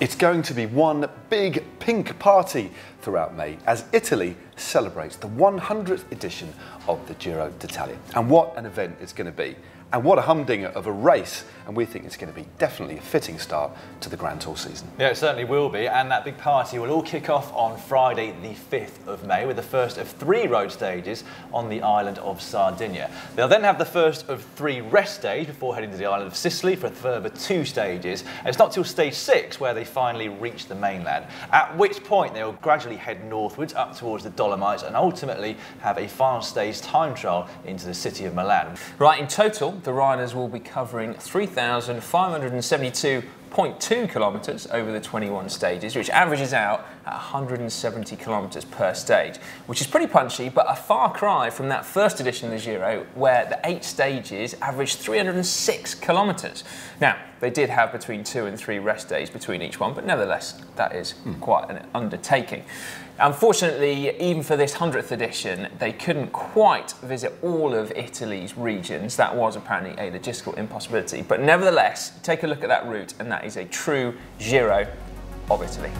It's going to be one big pink party throughout May as Italy celebrates the 100th edition of the Giro d'Italia. And what an event it's going to be. And what a humdinger of a race. And we think it's going to be definitely a fitting start to the Grand Tour season. Yeah, it certainly will be. And that big party will all kick off on Friday, the 5th of May, with the first of three road stages on the island of Sardinia. They'll then have the first of three rest days before heading to the island of Sicily for a further two stages. And it's not till stage six where they finally reach the mainland, at which point they'll gradually head northwards up towards the Dolomites and ultimately have a final stage time trial into the city of Milan. Right, in total, the riders will be covering 3,572.2 kilometres over the 21 stages, which averages out at 170 kilometres per stage, which is pretty punchy, but a far cry from that first edition of the Giro, where the eight stages averaged 306 kilometres. Now, they did have between two and three rest days between each one, but nevertheless, that is hmm. quite an undertaking. Unfortunately, even for this 100th edition, they couldn't quite visit all of Italy's regions. That was apparently a logistical impossibility. But nevertheless, take a look at that route, and that is a true Giro of Italy.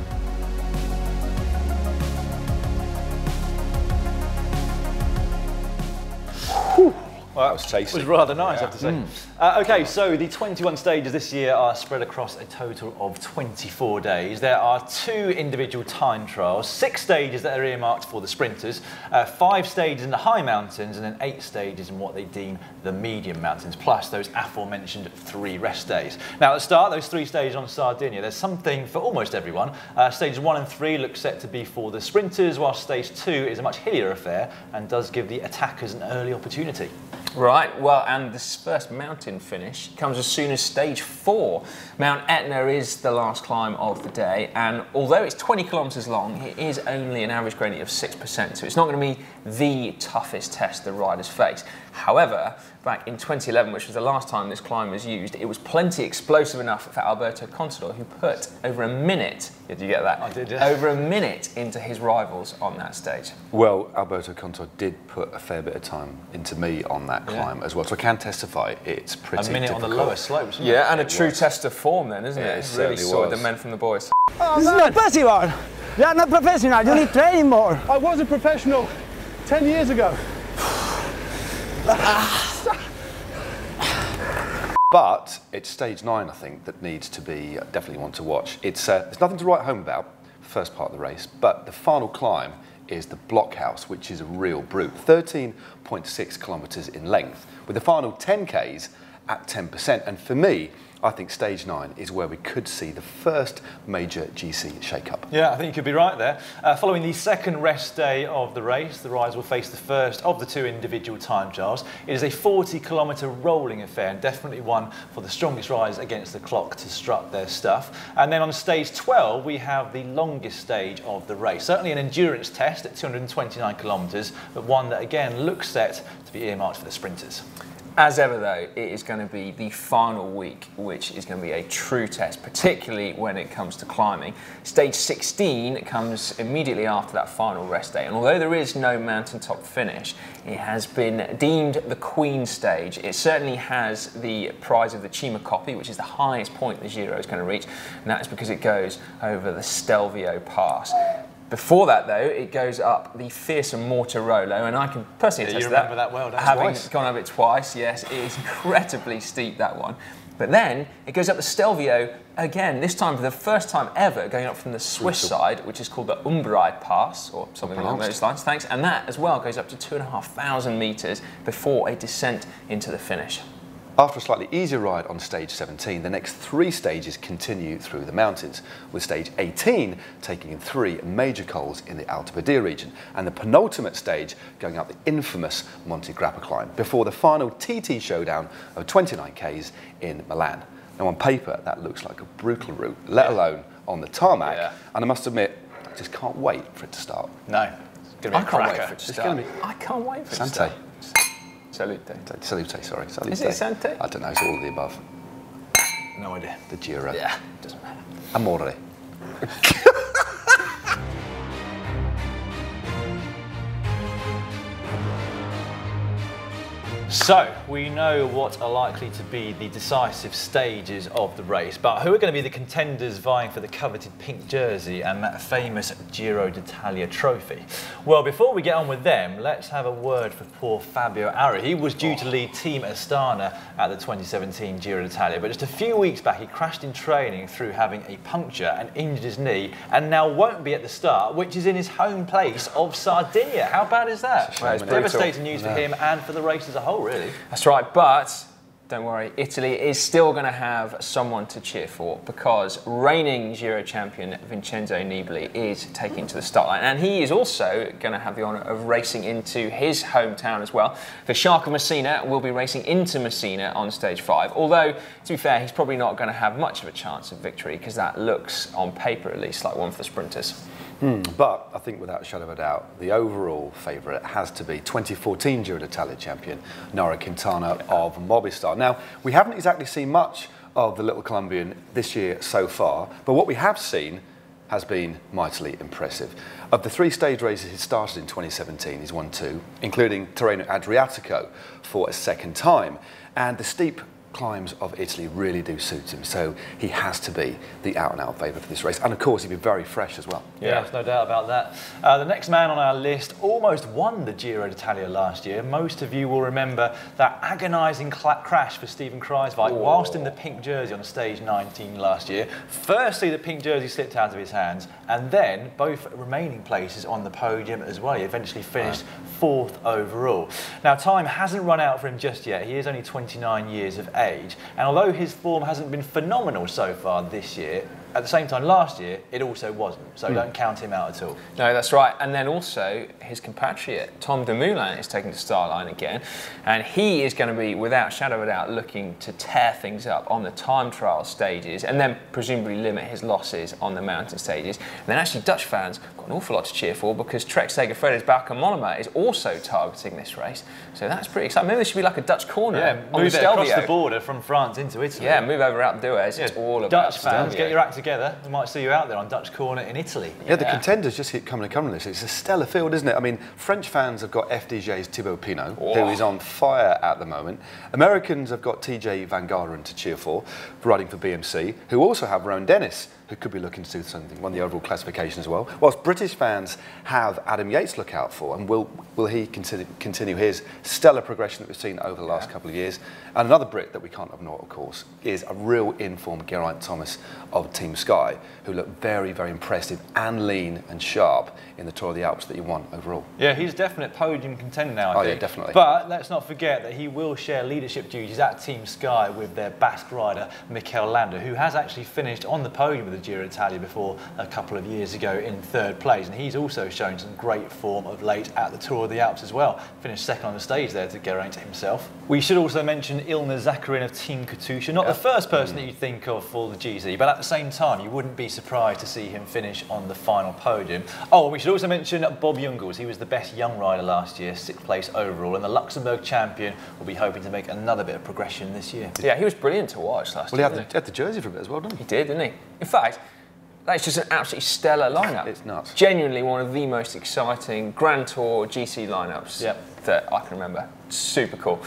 Well, that was tasty. It was rather nice, I have to say. Uh, okay, so the 21 stages this year are spread across a total of 24 days. There are two individual time trials, six stages that are earmarked for the sprinters, uh, five stages in the high mountains, and then eight stages in what they deem the medium mountains, plus those aforementioned three rest days. Now, at the start, those three stages on Sardinia, there's something for almost everyone. Uh, stages one and three look set to be for the sprinters, while stage two is a much hillier affair and does give the attackers an early opportunity. Right, well, and this first mountain finish comes as soon as stage four. Mount Etna is the last climb of the day, and although it's 20 kilometres long, it is only an average gradient of 6%, so it's not going to be the toughest test the riders face. However, back in 2011, which was the last time this climb was used, it was plenty explosive enough for Alberto Contador, who put over a minute, did you get that? I did, yeah. Over a minute into his rivals on that stage. Well, Alberto Contador did put a fair bit of time into me on that climb as well, so I can testify it's pretty A minute on the lower slopes. isn't it? Yeah, and a true was. test of form then, isn't Yeah, it? it It really certainly sorted was. the men from the boys. Oh, this is not a possible. You are not professional. You don't need training more. I was a professional 10 years ago. But it's stage nine, I think, that needs to be uh, definitely one to watch. It's uh, there's nothing to write home about, first part of the race, but the final climb is the Blockhaus, which is a real brute, 13.6 kilometres in length, with the final 10 k's at 10%. And for me, I think stage nine is where we could see the first major GC shake-up. Yeah, I think you could be right there. Uh, following the second rest day of the race, the riders will face the first of the two individual time trials. It is a 40 kilometre rolling affair and definitely one for the strongest riders against the clock to strut their stuff. And then on stage 12, we have the longest stage of the race. Certainly an endurance test at 229 kilometres, but one that again looks set to be earmarked for the sprinters. As ever, though, it is going to be the final week, which is going to be a true test, particularly when it comes to climbing. Stage 16 comes immediately after that final rest day, and although there is no mountaintop finish, it has been deemed the Queen stage. It certainly has the prize of the Cima Coppi, which is the highest point the Giro is going to reach, and that is because it goes over the Stelvio Pass. Before that, though, it goes up the fearsome Mortirolo, and I can personally Yeah, attest to remember that well, Having twice. gone up it twice, yes, it is incredibly steep that one. But then it goes up the Stelvio again, this time for the first time ever, going up from the Swiss side, which is called the Umbrail Pass, or something along those lines. Thanks. And that as well goes up to two and a half thousand metres before a descent into the finish. After a slightly easier ride on stage 17, the next three stages continue through the mountains, with stage 18 taking in three major cols in the Alta Badia region, and the penultimate stage going up the infamous Monte Grappa climb, before the final TT showdown of 29 Ks in Milan. Now, on paper, that looks like a brutal route, let alone on the tarmac, Yeah. and I must admit, I just can't wait for it to start. No, it's going to be I a can't cracker. wait for it to start. be- I can't wait for it to Sante. start. Salute. Salute, sorry. Salute. Is it Sante? I don't know, it's all of the above. No idea. The Giro. Yeah, doesn't matter. Amore. So, we know what are likely to be the decisive stages of the race, but who are going to be the contenders vying for the coveted pink jersey and that famous Giro d'Italia trophy? Well, before we get on with them, let's have a word for poor Fabio Aru. He was due to lead Team Astana at the 2017 Giro d'Italia, but just a few weeks back he crashed in training through having a puncture and injured his knee, and now won't be at the start, which is in his home place of Sardinia. How bad is that? Well, it's It's devastating news for him and for the race as a whole, Oh, really. That's right, but don't worry, Italy is still going to have someone to cheer for because reigning Giro champion Vincenzo Nibali is taking to the start line. And he is also going to have the honour of racing into his hometown as well. The Shark of Messina will be racing into Messina on stage five. Although, to be fair, he's probably not going to have much of a chance of victory because that looks, on paper at least, like one for the sprinters. Hmm. But I think without a shadow of a doubt, the overall favourite has to be 2014 Giro d'Italia champion Nairo Quintana of Movistar. Now, we haven't exactly seen much of the little Colombian this year so far, but what we have seen has been mightily impressive. Of the three stage races he started in 2017, he's won two, including Tirreno Adriatico for a second time. And the steep climbs of Italy really do suit him, so he has to be the out and out favourite for this race. And of course, he'd be very fresh as well. Yeah, there's no doubt about that. Uh, the next man on our list almost won the Giro d'Italia last year. Most of you will remember that agonising crash for Steven Kruijswijk whilst in the pink jersey on stage 19 last year. Firstly, the pink jersey slipped out of his hands, and then both remaining places on the podium as well. He eventually finished fourth overall. Now, time hasn't run out for him just yet. He is only 29 years of age, and although his form hasn't been phenomenal so far this year, at the same time last year it also wasn't. So hmm. don't count him out at all. No, that's right. And then also his compatriot, Tom Dumoulin, is taking the start line again. And he is going to be, without shadow of a doubt, looking to tear things up on the time trial stages and then presumably limit his losses on the mountain stages. And then actually Dutch fans got an awful lot to cheer for because Trek Segafredo's Bauke Mollema is also targeting this race. So that's pretty exciting. Maybe there should be like a Dutch corner Yeah, on move the it across the border from France into Italy. Yeah, move over Alpe d'Huez. Yeah, It's all about Dutch fans, Stelvio. get your act together. We might see you out there on Dutch corner in Italy. Yeah, the contenders just keep coming and coming. This it's a stellar field, isn't it? I mean, French fans have got FDJ's Thibaut Pinot, who Oh. is on fire at the moment. Americans have got Tejay Van Garderen to cheer for, riding for BMC, who also have Rohan Dennis, who could be looking to do something, won the overall classification as well. Whilst British fans have Adam Yates look out for, and will will he continue, continue his stellar progression that we've seen over the last couple of years? And another Brit that we can't ignore, of course, is a real informed Geraint Thomas of Team Sky, who looked very, very impressive and lean and sharp in the Tour of the Alps that he won overall. Yeah, he's a definite podium contender now. I Oh, yeah, definitely. But let's not forget that he will share leadership duties at Team Sky with their Basque rider Mikel Landa, who has actually finished on the podium of the Giro d'Italia before a couple of years ago in third place, and he's also shown some great form of late at the Tour of the Alps as well. Finished second on the stage there to Geraint himself. We should also mention Ilnur Zakarin of Team Katusha, not the first person that mm. you'd think of for the GC, but at the same time, you wouldn't be surprised to see him finish on the final podium. Oh, we should also mention Bob Jungels. He was the best young rider last year, sixth place overall, and the Luxembourg champion will be hoping to make another bit of progression this year. Yeah, he was brilliant to watch last year. Well, he had the, had the jersey for a bit as well, didn't He he? did, didn't he? In fact, that's just an absolutely stellar lineup. It's nuts. Genuinely one of the most exciting Grand Tour GC lineups Yep. that I can remember. Super cool.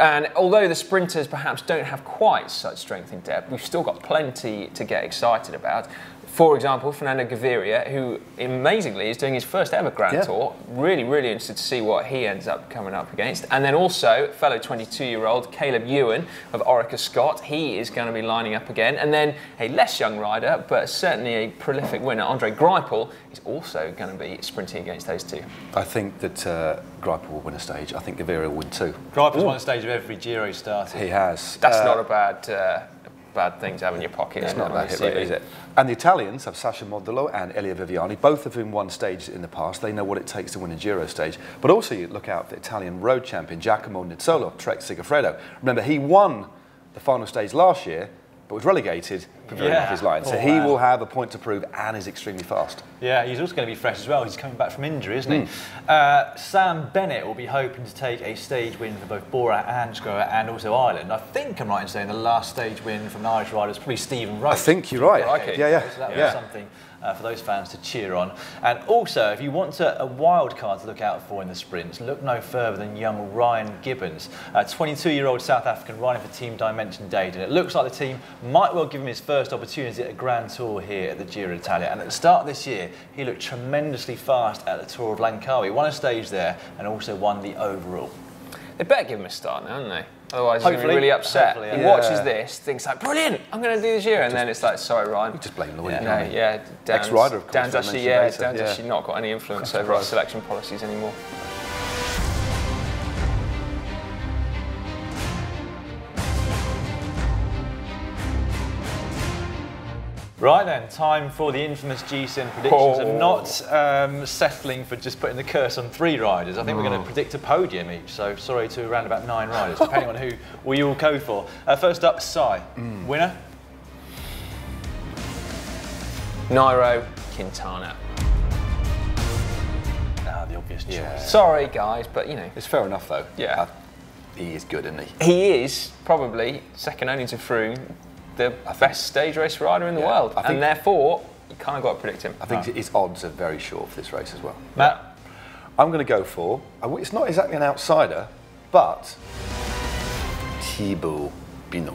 And although the sprinters perhaps don't have quite such strength in depth, we've still got plenty to get excited about. For example, Fernando Gaviria, who amazingly is doing his first ever Grand Yeah. Tour. Really, really interested to see what he ends up coming up against. And then also, fellow 22 year old Caleb Ewan of Orica Scott. He is going to be lining up again. And then a less young rider, but certainly a prolific winner, Andre Greipel, is also going to be sprinting against those two. I think that uh, Greipel will win a stage. I think Gaviria will win too. Greipel's won a stage of every Giro he started. He has. That's Uh, not a bad, uh, bad thing to have in your pocket. It's not it, a on bad hit rate, is it? And the Italians have Sacha Modolo and Elia Viviani, both of whom won stages in the past. They know what it takes to win a Giro stage. But also, you look out for the Italian road champion Giacomo Nizzolo of Trek Segafredo. Remember, he won the final stage last year, but was relegated Yeah. off his line. So Oh, he wow. will have a point to prove and is extremely fast. Yeah, he's also going to be fresh as well. He's coming back from injury, isn't he? Hmm. Uh, Sam Bennett will be hoping to take a stage win for both Bora-hansgrohe and also Ireland. I think I'm right in saying the last stage win from an Irish rider is probably Stephen Roche. I think you're right. like it. Yeah, yeah. So that was yeah. something uh, for those fans to cheer on. And also, if you want to, a wild card to look out for in the sprints, look no further than young Ryan Gibbons, a 22-year-old South African riding for Team Dimension Data. And it looks like the team might well give him his first opportunity at a Grand Tour here at the Giro d'Italia. And at the start of this year, he looked tremendously fast at the Tour of Langkawi. Won a stage there and also won the overall. They better give him a start now, don't they? Otherwise, he's going to be really upset. Hopefully, he watches this, thinks like, brilliant, I'm going to do this year, and then it's like, sorry, Ryan. Just blame the winner. No, can't he? yeah, Dan's, Ex-rider, of course, Dan's actually, yeah, Dan's yeah. actually not got any influence over our selection policies anymore. Right then, time for the infamous GCN predictions of Oh. not um, settling for just putting the curse on three riders. I think we're going to predict a podium each, so sorry to around about nine riders, depending on who we all go for. Uh, first up, Si. Mm. Winner? Nairo, Quintana. Ah, the obvious choice. Yeah. Sorry, guys, but you know, It's fair enough, though. Yeah. Uh, he is good, isn't he? he is probably second only to Froome, the best stage race rider in the Yeah, world, I and therefore you kind of got to predict him. I think his odds are very short for this race as well. Matt? I'm going to go for. Uh, it's not exactly an outsider, but Thibaut Pinot.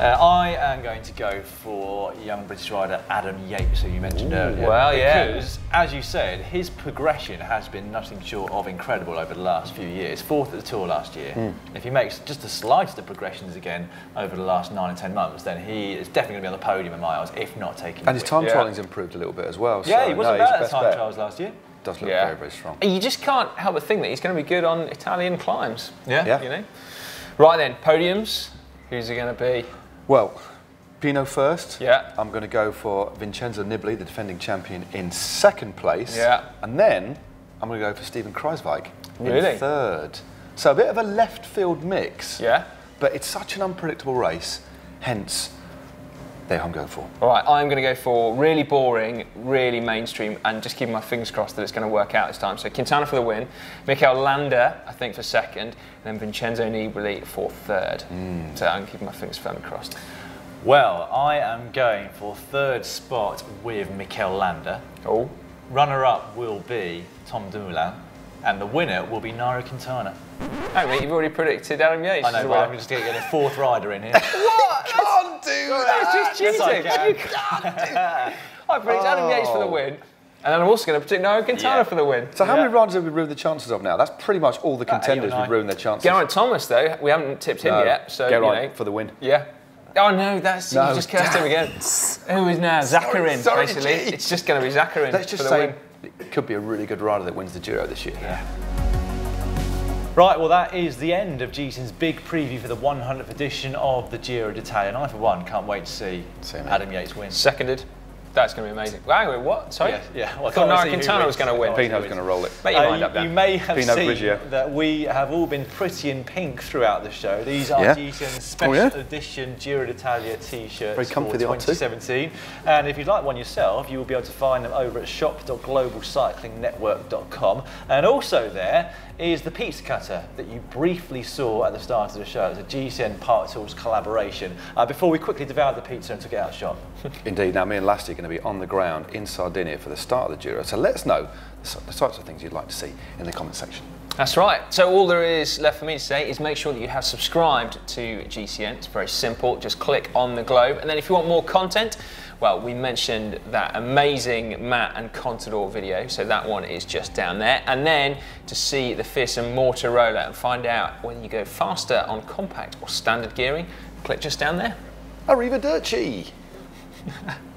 Uh, I am going to go for young British rider Adam Yates, who you mentioned earlier. well, yeah. Because, as you said, his progression has been nothing short of incredible over the last few years. Fourth at the Tour last year. Hmm. If he makes just the slightest of progressions again over the last nine or ten months, then he is definitely going to be on the podium in my eyes, if not taking And his time. Yeah. trialling's improved a little bit as well. Yeah, so, he wasn't no, bad at time bet. trials last year. Does look Yeah. very, very strong. You just can't help but think that he's going to be good on Italian climbs. Yeah. Yeah. You know. Right then, podiums. Who's it going to be? Well, Pinot first. Yeah. I'm going to go for Vincenzo Nibali, the defending champion, in second place. Yeah. And then I'm going to go for Steven Kruijswijk Really? in third. So a bit of a left field mix. Yeah. But it's such an unpredictable race, hence, there I'm going for. All right, I'm going to go for really boring, really mainstream, and just keeping my fingers crossed that it's going to work out this time. So Quintana for the win, Mikel Landa, I think, for second, and then Vincenzo Nibali for third. Hmm. So I'm keeping my fingers firmly crossed. Well, I am going for third spot with Mikel Landa. Oh, Runner up will be Tom Dumoulin, and the winner will be Nairo Quintana. Hey, mate, you've already predicted Adam Yates. I know, but well. I'm just going to get a fourth rider in here. What? Can't do that! That's just cheating. Yes, I You can't. Do that. I predict Adam Yates for the oh. win, and then I'm also going to predict Nairo Quintana Yeah. for the win. So how Yeah. many riders have we ruined the chances of now? That's pretty much all the About contenders nine. we've ruined their chances. Geraint Thomas, though, we haven't tipped him No, yet, so Geraint you know. for the win. Yeah. Oh no, that's No, you just cursed him again. Who is now Zakarin? sorry, basically, G. it's just going to be Zakarin Let's just for the say win. It could be a really good rider that wins the Giro this year. Yeah. Right, well, that is the end of GCN's big preview for the 100th edition of the Giro d'Italia. And I, for one, can't wait to see Same. Adam Yates win. Seconded. That's going to be amazing. Well, hang on, what? Sorry. Yeah, yeah. Well, I I thought can't Nairo Quintana was going to win. I can't Pinot's going to roll it. Make your Uh, mind you, up, Dan. you may have Pinot seen Grigio. that we have all been pretty in pink throughout the show. These are Yeah. GCN's special Oh, yeah? edition Giro d'Italia t-shirts Very comfy for they are too. 2017. And if you'd like one yourself, you will be able to find them over at shop.globalcyclingnetwork.com. And also there is the pizza cutter that you briefly saw at the start of the show. It's a GCN Park Tools collaboration. Uh, before we quickly devoured the pizza and took it out of shop. Indeed. Now, me and Lasty are going to be on the ground in Sardinia for the start of the Giro. So let us know the the types of things you'd like to see in the comment section. That's right. So all there is left for me to say is make sure that you have subscribed to GCN. It's very simple. Just click on the globe, and then if you want more content, well, we mentioned that amazing Matt and Contador video, so that one is just down there. And then to see the fearsome Mortirolo and find out whether you go faster on compact or standard gearing, click just down there. Arrivederci!